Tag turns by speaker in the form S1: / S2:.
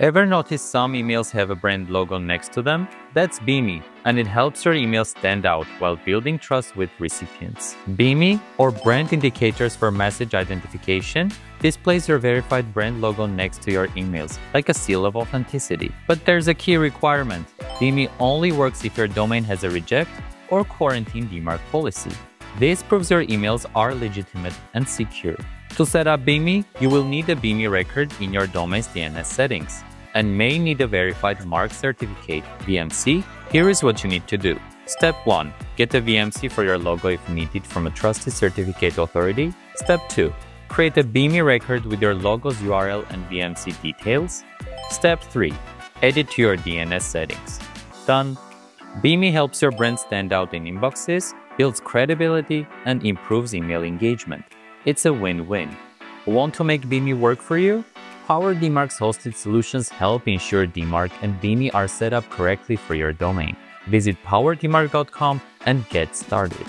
S1: Ever notice some emails have a brand logo next to them? That's BIMI, and it helps your email stand out while building trust with recipients. BIMI, or Brand Indicators for Message Identification, displays your verified brand logo next to your emails, like a seal of authenticity. But there's a key requirement. BIMI only works if your domain has a reject or quarantine DMARC policy. This proves your emails are legitimate and secure. To set up BIMI, you will need a BIMI record in your domain's DNS settings and may need a verified mark certificate VMC, here is what you need to do. Step 1. Get a VMC for your logo if needed from a trusted certificate authority. Step 2. Create a BIMI record with your logo's URL and VMC details. Step 3. Edit your DNS settings. Done. BIMI helps your brand stand out in inboxes, builds credibility, and improves email engagement. It's a win-win. Want to make BIMI work for you? PowerDMARC's hosted solutions help ensure DMARC and BIMI are set up correctly for your domain. Visit powerdmarc.com and get started.